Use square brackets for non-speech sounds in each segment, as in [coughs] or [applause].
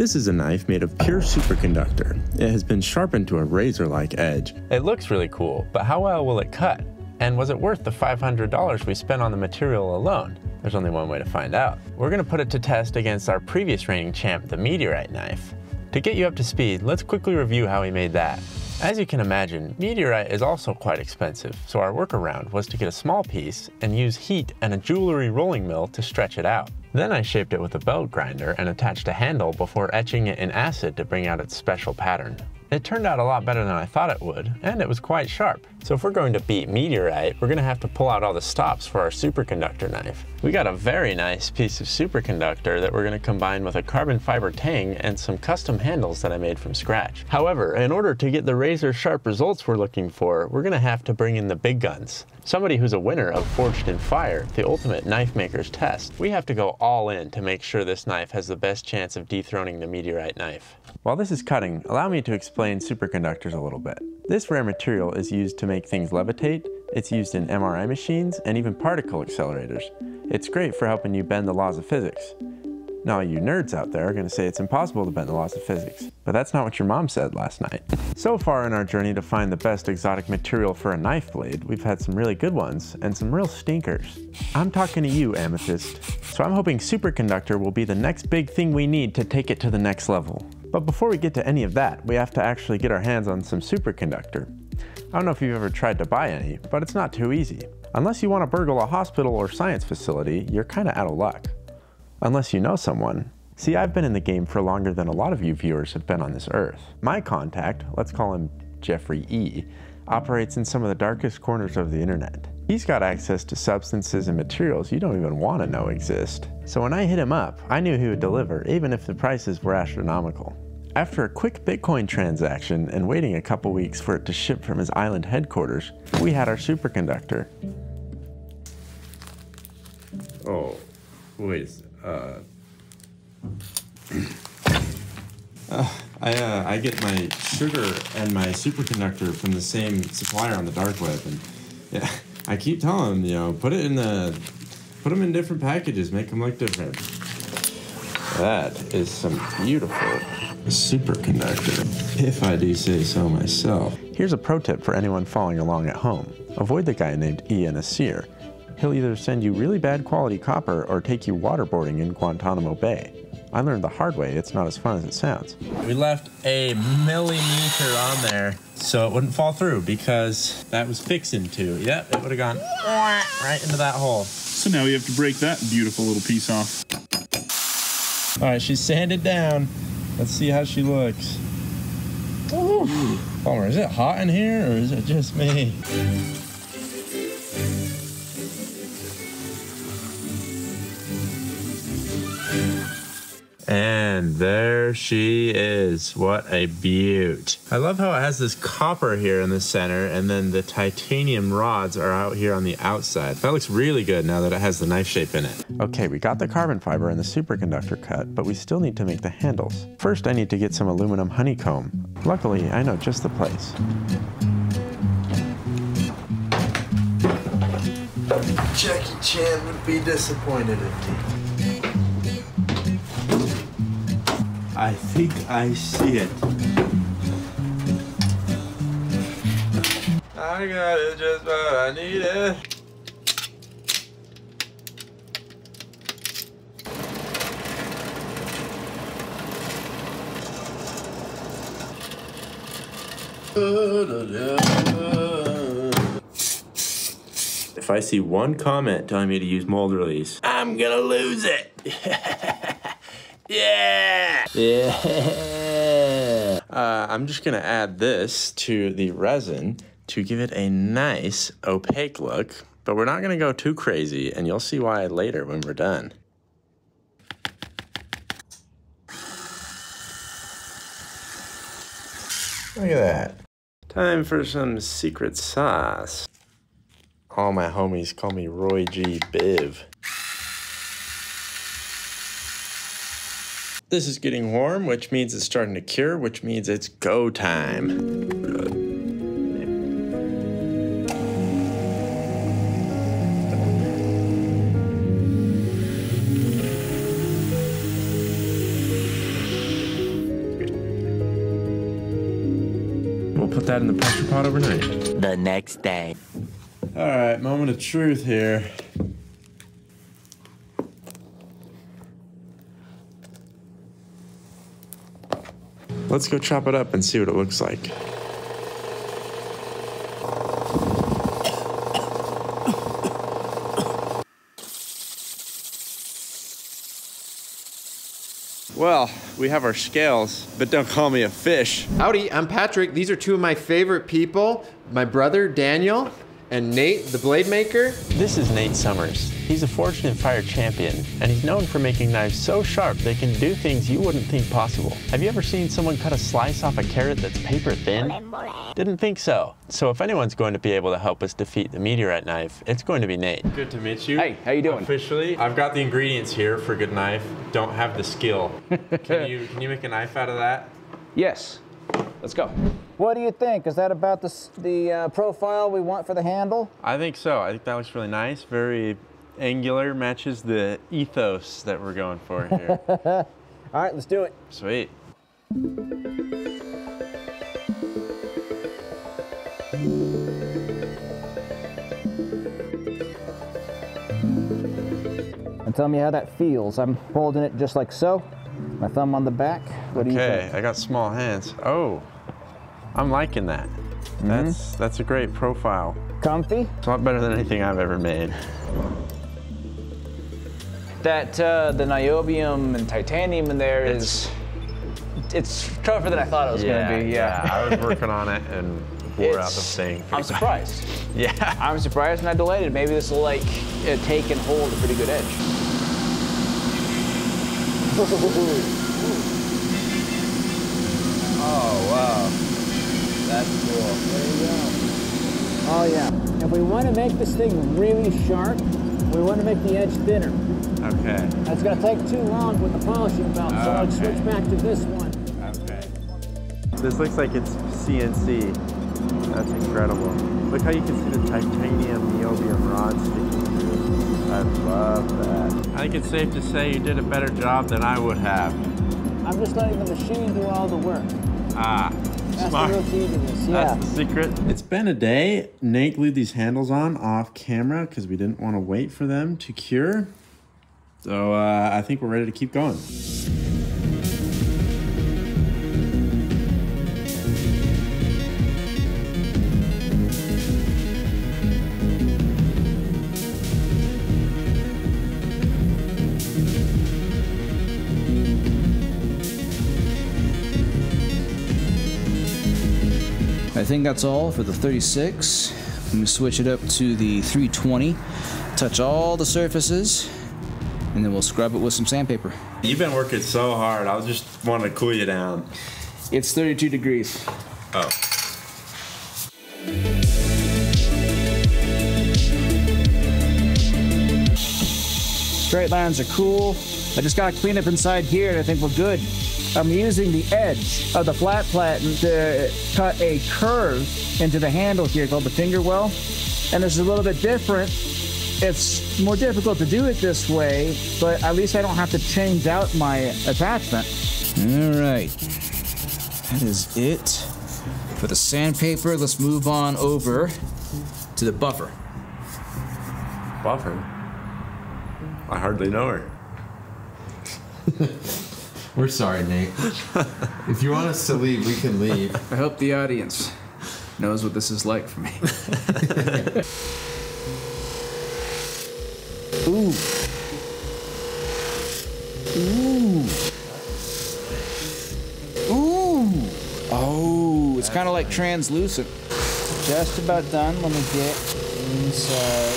This is a knife made of pure superconductor. It has been sharpened to a razor-like edge. It looks really cool, but how well will it cut? And was it worth the $500 we spent on the material alone? There's only one way to find out. We're gonna put it to test against our previous reigning champ, the Meteorite knife. To get you up to speed, let's quickly review how he made that. As you can imagine, Meteorite is also quite expensive, so our workaround was to get a small piece and use heat and a jewelry rolling mill to stretch it out. Then I shaped it with a belt grinder and attached a handle before etching it in acid to bring out its special pattern. It turned out a lot better than I thought it would, and it was quite sharp. So if we're going to beat meteorite, we're gonna have to pull out all the stops for our superconductor knife. We got a very nice piece of superconductor that we're gonna combine with a carbon fiber tang and some custom handles that I made from scratch. However, in order to get the razor sharp results we're looking for, we're gonna have to bring in the big guns. Somebody who's a winner of Forged in Fire, the ultimate knife maker's test. We have to go all in to make sure this knife has the best chance of dethroning the meteorite knife. While this is cutting, allow me to explain superconductors a little bit. This rare material is used to make things levitate, it's used in MRI machines, and even particle accelerators. It's great for helping you bend the laws of physics. Now you nerds out there are going to say it's impossible to bend the laws of physics, but that's not what your mom said last night. [laughs] so far in our journey to find the best exotic material for a knife blade, we've had some really good ones and some real stinkers. I'm talking to you, Amethyst, so I'm hoping superconductor will be the next big thing we need to take it to the next level. But before we get to any of that, we have to actually get our hands on some superconductor. I don't know if you've ever tried to buy any, but it's not too easy. Unless you want to burgle a hospital or science facility, you're kinda out of luck unless you know someone. See, I've been in the game for longer than a lot of you viewers have been on this earth. My contact, let's call him Jeffrey E., operates in some of the darkest corners of the internet. He's got access to substances and materials you don't even want to know exist. So when I hit him up, I knew he would deliver, even if the prices were astronomical. After a quick Bitcoin transaction and waiting a couple weeks for it to ship from his island headquarters, we had our superconductor. Oh, wait uh, [coughs] uh, I, uh, I get my sugar and my superconductor from the same supplier on the dark web, and yeah, [laughs] I keep telling them, you know, put it in the, put them in different packages, make them look different. That is some beautiful superconductor, if I do say so myself. Here's a pro tip for anyone following along at home. Avoid the guy named Ian Asir. He'll either send you really bad quality copper or take you waterboarding in Guantanamo Bay. I learned the hard way, it's not as fun as it sounds. We left a millimeter on there so it wouldn't fall through because that was fixing to. Yep, it would have gone right into that hole. So now we have to break that beautiful little piece off. All right, she's sanded down. Let's see how she looks. Bummer, is it hot in here or is it just me? And there she is. What a beaut. I love how it has this copper here in the center and then the titanium rods are out here on the outside. That looks really good now that it has the knife shape in it. Okay, we got the carbon fiber and the superconductor cut, but we still need to make the handles. First, I need to get some aluminum honeycomb. Luckily, I know just the place. Jackie Chan would be disappointed in me. I think I see it. I got it just what I. If I see one comment telling me to use mold release, I'm gonna lose it. [laughs] Yeah! Yeah! [laughs] Uh, I'm just gonna add this to the resin to give it a nice opaque look, but we're not gonna go too crazy, and you'll see why later when we're done. Look at that. Time for some secret sauce. All my homies call me Roy G. Biv. This is getting warm, which means it's starting to cure, which means it's go time. We'll put that in the pressure pot overnight. The next day. All right, moment of truth here. Let's go chop it up and see what it looks like. Well, we have our scales, but don't call me a fish. Howdy, I'm Patrick. These are two of my favorite people my brother Daniel and Nate, the blade maker. This is Nate Summers. He's a Forged in Fire champion, and he's known for making knives so sharp they can do things you wouldn't think possible. Have you ever seen someone cut a slice off a carrot that's paper thin? Didn't think so. So if anyone's going to be able to help us defeat the meteorite knife, it's going to be Nate. Good to meet you. Hey, how you doing? Officially, I've got the ingredients here for a good knife. Don't have the skill. [laughs] can you can you make a knife out of that? Yes. Let's go. What do you think? Is that about the, the uh, profile we want for the handle? I think so. I think that looks really nice. Very angular, matches the ethos that we're going for here. [laughs] All right, let's do it. Sweet. And tell me how that feels. I'm holding it just like so. My thumb on the back. What do you think? Okay? I got small hands. Oh, I'm liking that. That's that's a great profile. Comfy? It's a lot better than anything I've ever made. That uh, the niobium and titanium in there is it's tougher than I thought it was gonna be. Yeah. yeah, I was working on it and wore out the It's- thing. I'm surprised. [laughs] Yeah. I'm surprised and I delighted. Maybe this will like uh, take and hold a pretty good edge. [laughs] Oh wow. That's cool. Oh yeah. If we want to make this thing really sharp, we want to make the edge thinner. Okay. That's gonna take too long with the polishing belt, so I'll Okay. switch back to this one. Okay. This looks like it's CNC. That's incredible. Look how you can see the titanium niobium rod sticking through. I love that. I think it's safe to say you did a better job than I would have. I'm just letting the machine do all the work. Ah, That's smart. the real key to this. Yeah. That's the secret. It's been a day. Nate glued these handles on off camera because we didn't want to wait for them to cure. So uh, I think we're ready to keep going. Think that's all for the 36. Let me switch it up to the 320. Touch all the surfaces, and then we'll scrub it with some sandpaper. You've been working so hard. I was just wanting to cool you down. It's 32 degrees. Oh. Straight lines are cool. I just gotta clean up inside here, and I think we're good. I'm using the edge of the flat platen to cut a curve into the handle here called the finger well. And this is a little bit different. It's more difficult to do it this way, but at least I don't have to change out my attachment. All right. That is it for the sandpaper. Let's move on over to the buffer. Buffer. I hardly know her. [laughs] We're sorry, Nate. if you want us to leave, we can leave. I hope the audience knows what this is like for me. [laughs] Ooh. Ooh. Ooh. Oh, it's kind of like translucent. Just about done. Let me get inside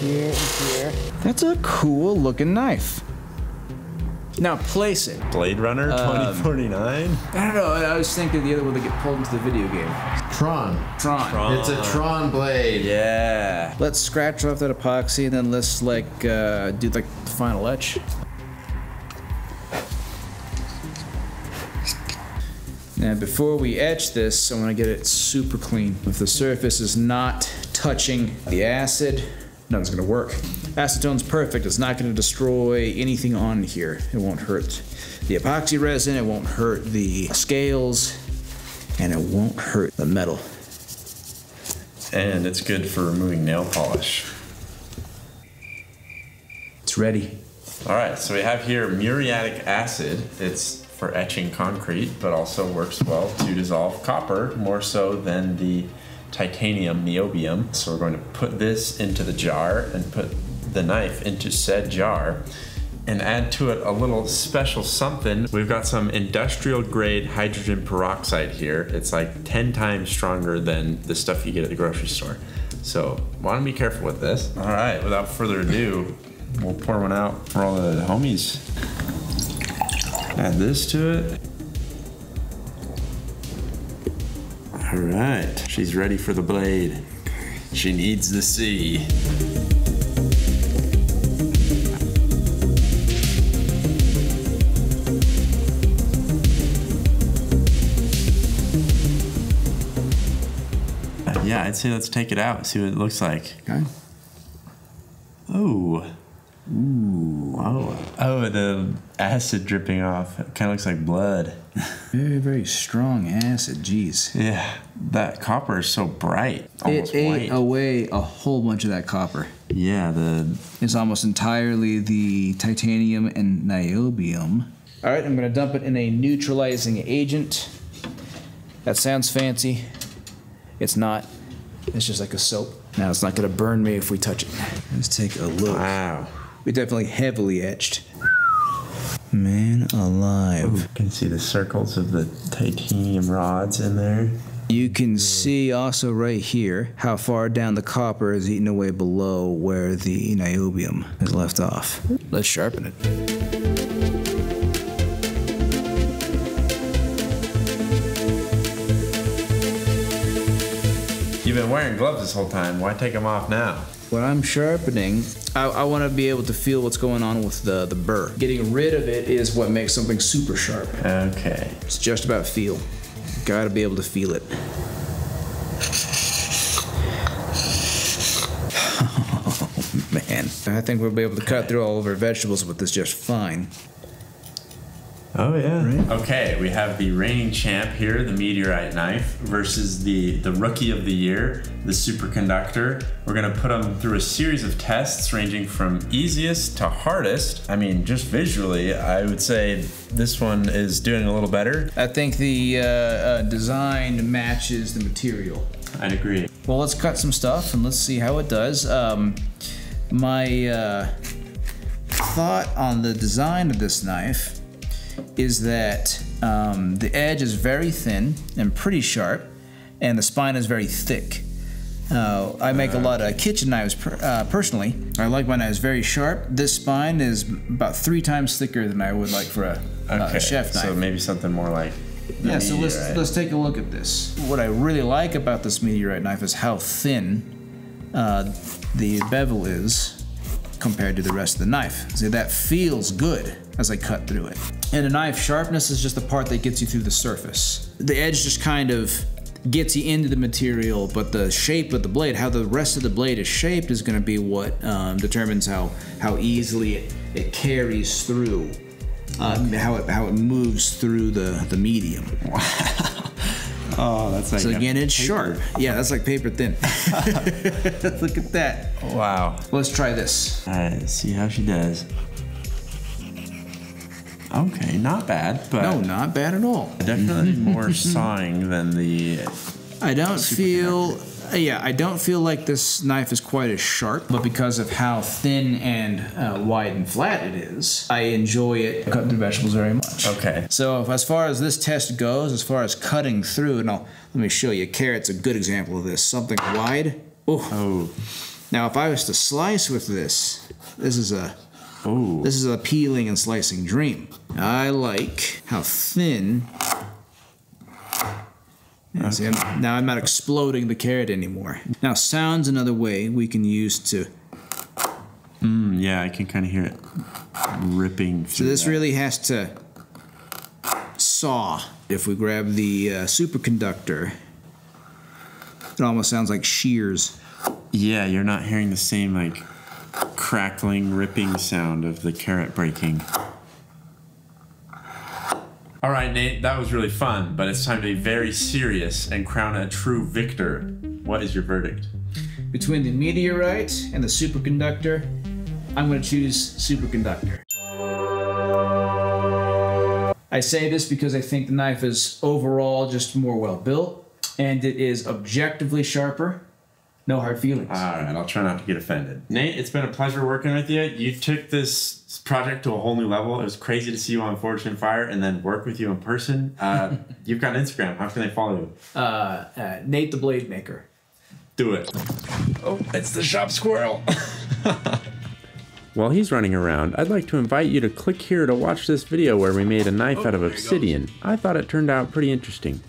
here and here. That's a cool looking knife. Now place it. Blade Runner 2049? I don't know. I was thinking the other one that get pulled into the video game. Tron. Tron. It's a Tron blade. Yeah. Let's scratch off that epoxy and then let's like uh, do like the final etch. Now before we etch this, I want to get it super clean. If the surface is not touching the acid, nothing's gonna work. Acetone's perfect. It's not gonna destroy anything on here. It won't hurt the epoxy resin. It won't hurt the scales. and it won't hurt the metal. And it's good for removing nail polish. It's ready. All right, so we have here muriatic acid. It's for etching concrete, but also works well to dissolve copper more so than the titanium niobium. So we're going to put this into the jar and put the knife into said jar and add to it a little special something. We've got some industrial grade hydrogen peroxide here. It's like 10 times stronger than the stuff you get at the grocery store. So want to be careful with this. All right, without further ado, we'll pour one out for all the homies. Add this to it. All right, she's ready for the blade. She needs the sea. Yeah, I'd say let's take it out, and see what it looks like. Okay. Oh. Ooh. Oh. Oh, the acid dripping off. It kind of looks like blood. Very, very strong acid. Jeez. Yeah, that copper is so bright. Almost it ate white. away a whole bunch of that copper. Yeah, the It's almost entirely the titanium and niobium. All right, I'm going to dump it in a neutralizing agent. That sounds fancy. It's not. It's just like a soap. Now, it's not going to burn me if we touch it. Let's take a look. wow. We definitely heavily etched. Man alive. You can see the circles of the titanium rods in there. You can see also right here how far down the copper is eaten away below where the niobium is left off. Let's sharpen it. You've been wearing gloves this whole time. Why take them off now? When I'm sharpening, I, I want to be able to feel what's going on with the, the burr. Getting rid of it is what makes something super sharp. Okay. It's just about feel. Gotta be able to feel it. [laughs] Oh, man. I think we'll be able to cut through all of our vegetables with this just fine. Oh yeah. Okay, we have the reigning champ here, the meteorite knife, versus the the rookie of the year, the superconductor. We're gonna put them through a series of tests ranging from easiest to hardest. I mean, just visually, I would say this one is doing a little better. I think the uh, uh, design matches the material. I'd agree. Well, let's cut some stuff and let's see how it does. Um, my uh, thought on the design of this knife is that um, the edge is very thin and pretty sharp, and the spine is very thick. Uh, I make a lot of kitchen knives per, uh, personally. I like my knives very sharp. This spine is about three times thicker than I would like for a, uh, Okay, a chef knife. so maybe something more like. Yeah, so let's let's take a look at this. What I really like about this meteorite knife is how thin uh, the bevel is compared to the rest of the knife. See, that feels good as I cut through it. And a knife sharpness is just the part that gets you through the surface. The edge just kind of gets you into the material, but the shape of the blade, how the rest of the blade is shaped, is going to be what um, determines how how easily it, it carries through. Uh, how it how it moves through the the medium. Wow. [laughs] Oh, that's like. So again, it's paper. sharp. Yeah, that's like paper thin. [laughs] [laughs] Look at that. Wow. Let's try this. See how she does. Okay, not bad, but No, not bad at all. definitely more [laughs] sawing than the. I don't feel. Yeah, I don't feel like this knife is quite as sharp, but because of how thin and uh, wide and flat it is, I enjoy it cutting through vegetables very much. Okay. So if, as far as this test goes, as far as cutting through, now let me show you. Carrot's a good example of this. Something wide. Ooh. Oh. Now, if I was to slice with this, this is a Oh. This is a peeling and slicing dream. I like how thin. Yeah, see, I'm- now I'm not exploding the carrot anymore. Now, sound's another way we can use to. Mm, yeah, I can kind of hear it ripping. So this really has to saw. If we grab the uh, superconductor, it almost sounds like shears. Yeah, you're not hearing the same like crackling, ripping sound of the carrot breaking. All right, Nate, that was really fun, but it's time to be very serious and crown a true victor. What is your verdict? Between the meteorite and the superconductor, I'm going to choose superconductor. I say this because I think the knife is overall just more well built, and it is objectively sharper. No hard feelings. All right, I'll try not to get offended. Nate, it's been a pleasure working with you. You took this project to a whole new level. It was crazy to see you on Forged in Fire and then work with you in person. Uh, [laughs] you've got Instagram. How can they follow you? Uh, uh, Nate the Blade Maker. Do it. Oh, it's the shop squirrel. [laughs] While he's running around, I'd like to invite you to click here to watch this video where we made a knife out of obsidian. I thought it turned out pretty interesting.